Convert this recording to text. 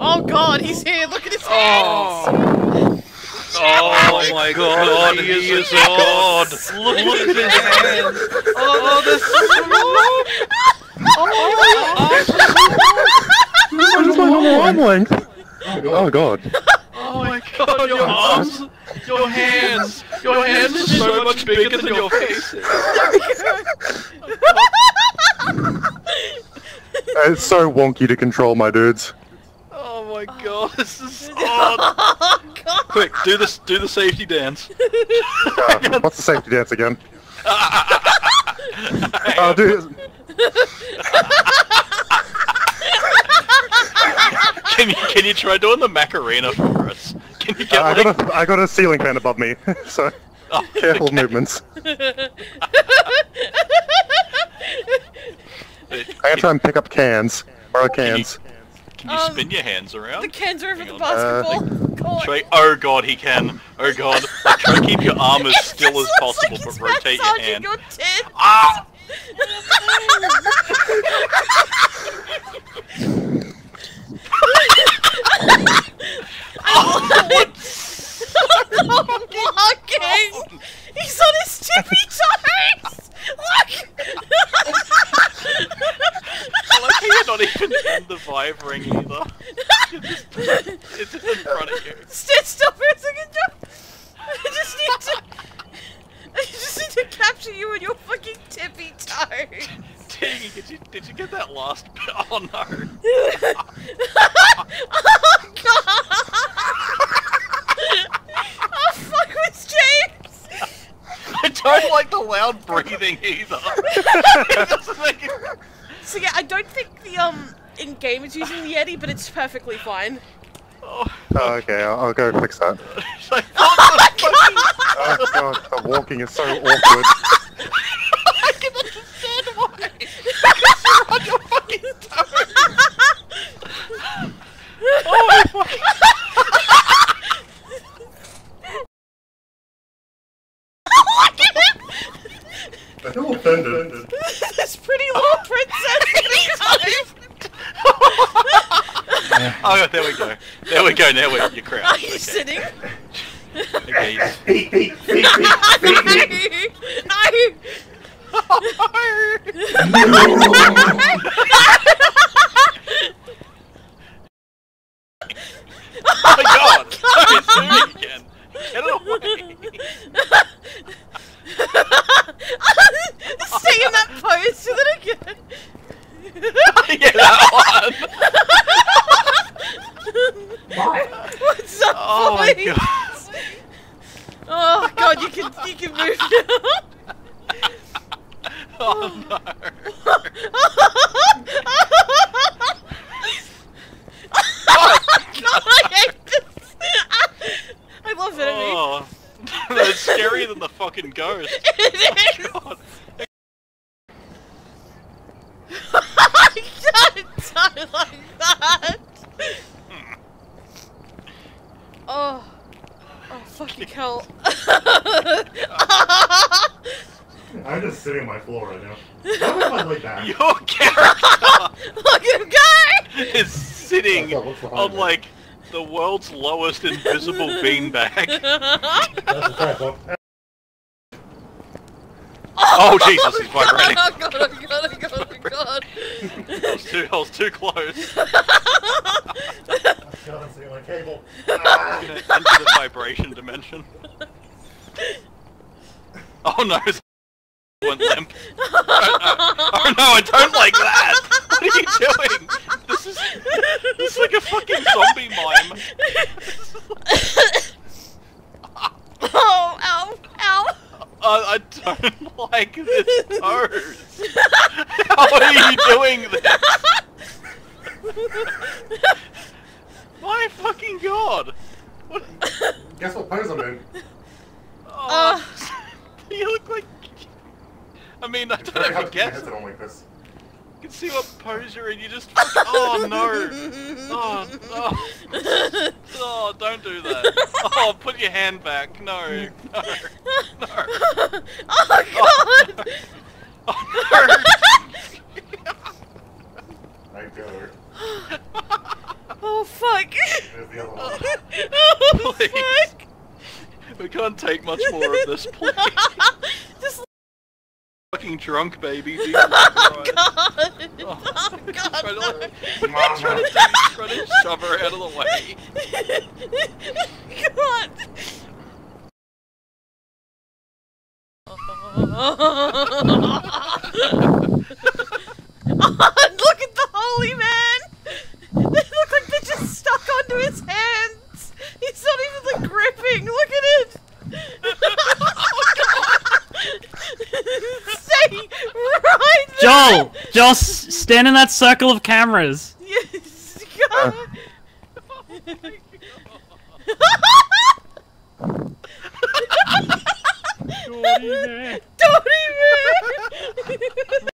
Oh god, he's here. Look at his oh. hands. Oh, oh my god, he is a god. Look, at his hands. Oh, this What oh, is my oh, normal arm length? Oh god. Oh my god, your arms, your hands, your hands are so much bigger than your face. Uh, it's so wonky to control my dudes. Oh my oh. god, this is odd. Oh god. Quick, do this, do the safety dance. Uh, what's the safety dance again? Oh, dude. Can you, can you try doing the Macarena for us? Can you get uh, I like... got a, I got a ceiling fan above me, so Oh, careful okay. movements. Uh, I'm gonna try and pick up cans. Borrow Can you- cans. Can you Um, spin your hands around? The cans are over Hang the basketball. God. Try, oh god, he can. Oh god. Try to keep your arm as It still as possible, like but rotate your hand. Your tits. Ah! Walking. He's on his tippy toes. Look. I like how you're not even in the vibe ring either. Just, it's just in front of you. Stand still for a second, Joe. I just need to. I just need to capture you on your fucking tippy toes. Tiggy, did you, did you get that last bit? Oh no. oh god! oh fuck with James! I don't like the loud breathing either. it doesn't make it... So yeah, I don't think the um in game is using the Yeti, but it's perfectly fine. Oh, Oh, okay, I'll, I'll go fix that. it's like, what the fucking... Oh god, the walking is so awkward. I can understand why. Because you're on your fucking toes. Oh my fucking... Look at him! I feel offended. this pretty little princess Oh, there we go. There we go. Now we're you're Are you Okay. sitting? Okay. he's- Feet, feet, feet, no! Oh my god! Oh, he's doing it again. Get away. Stay in that pose so that I can. yeah, that one. What's up, Oh my god. Oh god, you can you can move now. Oh no. God, I hate this. I love it. Oh. That's scarier than the fucking ghost. It is. Oh god. Don't talk Oh like that. Oh. Oh fucking hell. I'm just sitting on my floor right now. How am I like that? Your character Look at him go! is sitting That's not what's behind on me. like the world's lowest invisible beanbag. Oh Jesus, he's vibrating. Oh, oh god, oh god, oh god, oh god. I was too, I was too close. God, I'm on a cable. Gonna enter the vibration dimension. Oh no, went limp. Oh, no. oh no, I don't like that! What are you doing? This is this is like a fucking zombie mime. I, I don't like this pose. How are you doing this? My fucking god! What? Guess what pose I'm in? Uh, Oh, you look like. I mean, I don't very know hard if to you keep my guess. on like this. You can see what pose you're in. You just. Oh no! Oh, oh, oh! Don't do that. Oh, put your hand back. No, no, no. oh god. Oh no! I got her. Oh fuck! There's the other oh, one. oh fuck! We can't take much more of this, please. Just fucking drunk baby. Jesus oh god! Oh god! trying to, no. like, trying to, shove her out of the way. God! Look at the holy man! They look like they just stuck onto his hands! He's not even like gripping! Look at it! Stay right there! Joel, Joel, s- stand in that circle of cameras.